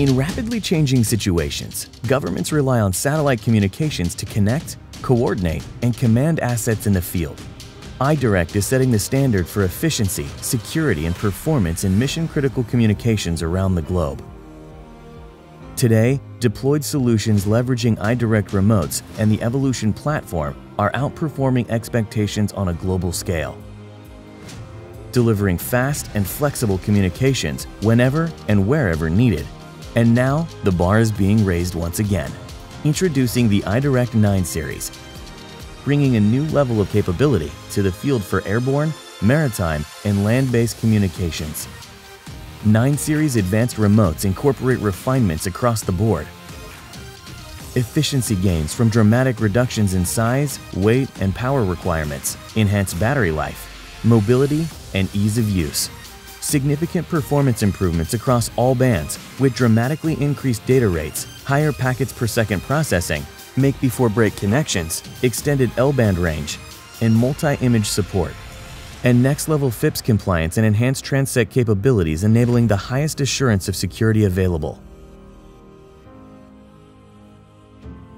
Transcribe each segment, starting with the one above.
In rapidly changing situations, governments rely on satellite communications to connect, coordinate, and command assets in the field. iDirect is setting the standard for efficiency, security, and performance in mission-critical communications around the globe. Today, deployed solutions leveraging iDirect remotes and the Evolution platform are outperforming expectations on a global scale. Delivering fast and flexible communications whenever and wherever needed. And now, the bar is being raised once again. Introducing the iDirect 9 series, bringing a new level of capability to the field for airborne, maritime, and land-based communications. 9 Series advanced remotes incorporate refinements across the board. Efficiency gains from dramatic reductions in size, weight, and power requirements, enhance battery life, mobility, and ease of use. Significant performance improvements across all bands with dramatically increased data rates, higher packets per second processing, make before break connections, extended L-band range, and multi-image support and next-level FIPS compliance and enhanced TRANSEC capabilities enabling the highest assurance of security available.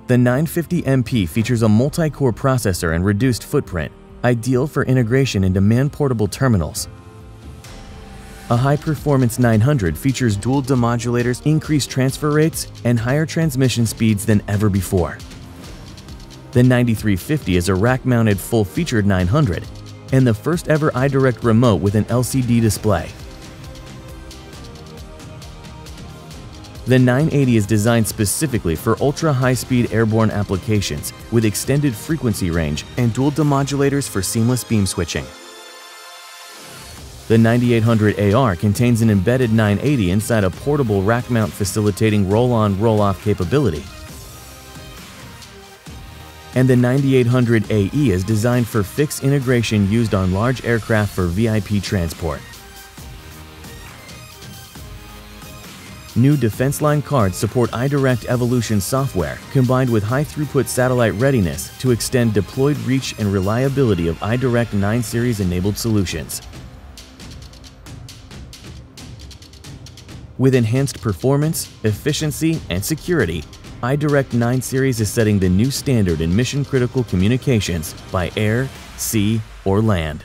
The 950MP features a multi-core processor and reduced footprint, ideal for integration into man-portable terminals. A high-performance 900 features dual demodulators, increased transfer rates, and higher transmission speeds than ever before. The 9350 is a rack-mounted full-featured 900 and the first ever iDirect remote with an LCD display. The 980 is designed specifically for ultra-high-speed airborne applications with extended frequency range and dual demodulators for seamless beam switching. The 9800 AR contains an embedded 980 inside a portable rack mount facilitating roll-on roll-off capability and the 9800 AE is designed for fixed integration used on large aircraft for VIP transport. New Defense Line cards support iDirect Evolution software combined with high-throughput satellite readiness to extend deployed reach and reliability of iDirect 9 series enabled solutions. With enhanced performance, efficiency, and security, iDirect 9 series is setting the new standard in mission-critical communications by air, sea, or land.